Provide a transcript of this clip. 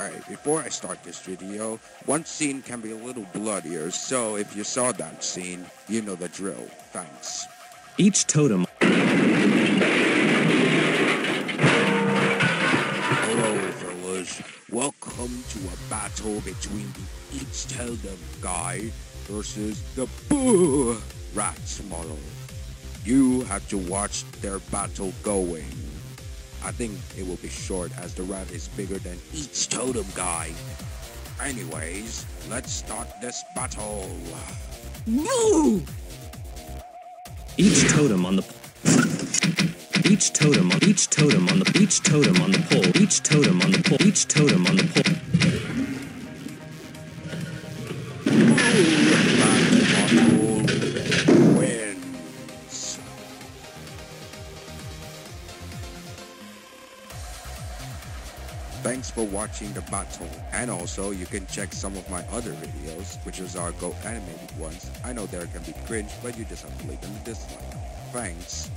Alright, before I start this video, one scene can be a little bloodier, so if you saw that scene, you know the drill. Thanks. Each totem Hello, fellas. Welcome to a battle between the Each Totem guy versus the Boo Rats model. You have to watch their battle going. I think it will be short as the rat is bigger than each totem guy. Anyways, let's start this battle. No! each totem on the each totem on each totem on the each totem on the pole each totem on the pole each totem on the pole Thanks for watching the battle, and also you can check some of my other videos, which is our Go animated ones. I know there can be cringe, but you just have to leave them a dislike. Thanks.